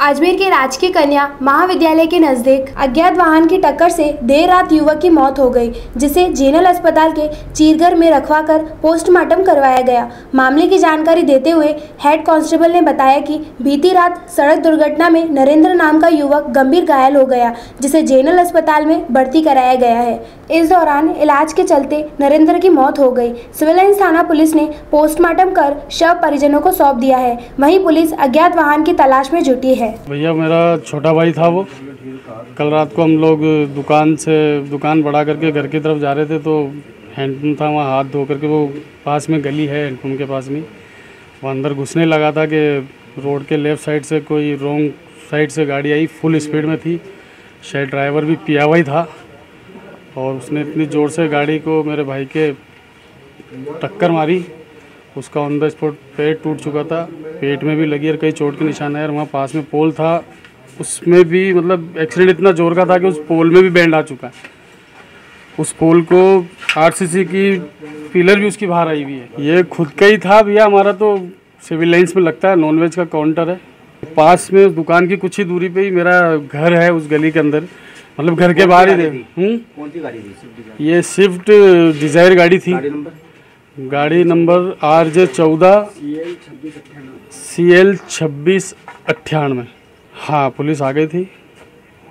अजमेर के राजकीय कन्या महाविद्यालय के नज़दीक अज्ञात वाहन की टक्कर से देर रात युवक की मौत हो गई, जिसे जेनल अस्पताल के चीरघर में रखवा कर पोस्टमार्टम करवाया गया। मामले की जानकारी देते हुए हेड कांस्टेबल ने बताया कि बीती रात सड़क दुर्घटना में नरेंद्र नाम का युवक गंभीर घायल हो गया, जिसे जेनल अस्पताल में भर्ती कराया गया है। इस दौरान इलाज के चलते नरेंद्र की मौत हो गई। सिविल लाइन्स थाना पुलिस ने पोस्टमार्टम कर शव परिजनों को सौंप दिया है। वहीं पुलिस अज्ञात वाहन की तलाश में जुटी है। भैया, मेरा छोटा भाई था वो। कल रात को हम लोग दुकान से, दुकान बढ़ा करके घर की तरफ़ जा रहे थे तो हैंडपम्प था, वहाँ हाथ धो करके वो पास में गली है हैंडपम्प के पास में। वो अंदर घुसने लगा था कि रोड के लेफ़्ट साइड से कोई रोंग साइड से गाड़ी आई, फुल स्पीड में थी। शायद ड्राइवर भी पिया हुआ ही था। और उसने इतनी ज़ोर से गाड़ी को मेरे भाई के टक्कर मारी। उसका ऑन द स्पॉट पेट टूट चुका था। पेट में भी लगी और कई चोट के निशान है और वहाँ पास में पोल था। उसमें भी मतलब एक्सीडेंट इतना ज़ोर का था कि उस पोल में भी बैंड आ चुका है। उस पोल को आरसीसी की पिलर भी उसकी बाहर आई हुई है। ये खुद का ही था भैया हमारा तो सिविल लाइन्स में लगता है नॉनवेज का काउंटर है। पास में दुकान की कुछ ही दूरी पे ही मेरा घर है उस गली के अंदर। मतलब घर के बाहर ही थे? हम्म? कौन सी गाड़ी थी? ये स्विफ्ट डिज़ायर गाड़ी थी। गाड़ी गाड़ी नंबर आर जे चौदह सी एल छब्बीस अट्ठानवे। हाँ पुलिस आ गई थी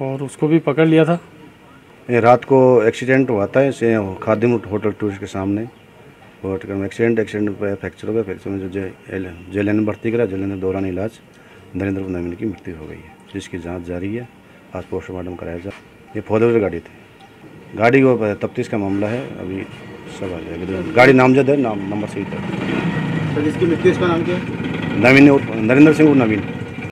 और उसको भी पकड़ लिया था। ये रात को एक्सीडेंट हुआ था, इसे खादिम होटल टूरिस्ट के सामने। होटल में एक्सीडेंट एक्सीडेंट पे फ्रैक्चर हो गया फ्रैक्चर में जो जेल में भर्ती करा, जेल में दौरान इलाज। नरेंद्र नवीन की मृत्यु हो गई है, जिसकी जाँच जारी है। आज पोस्टमार्टम कराया जा ये फौजदारी गाड़ी थी। गाड़ी को तफ्तीश का मामला है। अभी सब आ जाएगा। गाड़ी नामजद है नाम नंबर सही था। सर इसकी मृत्यु इसका नाम क्या है? नवीन और नरेंद्र सिंह और नवीन।